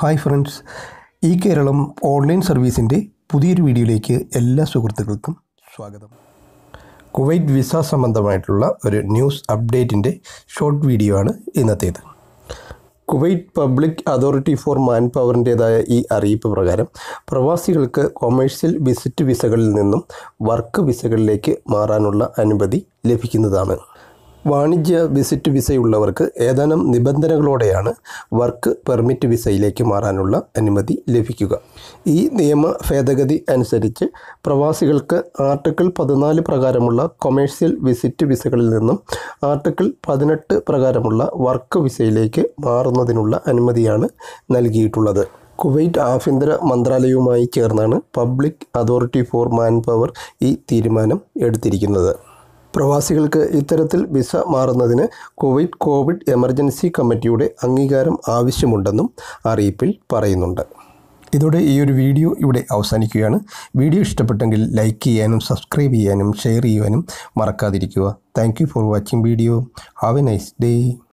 Hi friends. ഈ Keralam online സർവീസിന്റെ പുതിയൊരു വീഡിയോയിലേക്ക് എല്ലാ സുഹൃത്തുക്കൾക്കും സ്വാഗതം. കുവൈറ്റ് വിസ സംബന്ധമായിട്ടുള്ള ഒരു ന്യൂസ് അപ്ഡേറ്റിന്റെ ഷോർട്ട് വീഡിയോ ആണ് ഇന്നത്തേത്. Kuwait public authority for man പവറിന്റേതായ ഈ അറിയിപ്പ് പ്രകാരം പ്രവാസികൾക്ക് കൊമേഴ്സ്യൽ വിസിറ്റ് വിസകളിൽ നിന്നും വർക്ക് വിസകളിലേക്ക് മാറാനുള്ള അനുമതി ലഭിക്കുന്നതാണ്. വാണിജ്യ വിസിറ്റ് വിസയുള്ളവർക്ക് ഏതാനും നിബന്ധനകളോടെയാണ് വർക്ക് പെർമിറ്റ് വിസയിലേക്ക് മാറാനുള്ള അനുമതി ലഭിക്കുക. ഈ നിയമ ഭേദഗതി അനുസരിച്ച് പ്രവാസികൾക്ക് ആർട്ടിക്കിൾ പതിനാല് പ്രകാരമുള്ള കൊമേഴ്സ്യൽ വിസിറ്റ് വിസകളിൽ നിന്നും ആർട്ടിക്കിൾ പതിനെട്ട് പ്രകാരമുള്ള വർക്ക് വിസയിലേക്ക് മാറുന്നതിനുള്ള അനുമതിയാണ് നൽകിയിട്ടുള്ളത്. കുവൈറ്റ് ആഭ്യന്തര മന്ത്രാലയവുമായി ചേർന്നാണ് public authority for manpower ഈ തീരുമാനം എടുത്തിരിക്കുന്നത്. പ്രവാസികൾക്ക് ഇത്തരത്തിൽ വിസ മാറുന്നതിന് കുവൈറ്റ് കോവിഡ് എമർജൻസി കമ്മിറ്റിയുടെ അംഗീകാരം ആവശ്യമുണ്ടെന്നും അറിയിപ്പിൽ പറയുന്നുണ്ട്. ഇതോടെ ഈ ഒരു വീഡിയോ ഇവിടെ അവസാനിക്കുകയാണ്. വീഡിയോ ഇഷ്ടപ്പെട്ടെങ്കിൽ ലൈക്ക് ചെയ്യാനും സബ്സ്ക്രൈബ് ചെയ്യാനും ഷെയർ ചെയ്യുവാനും മറക്കാതിരിക്കുക. Thank for watching video. Have a nice day.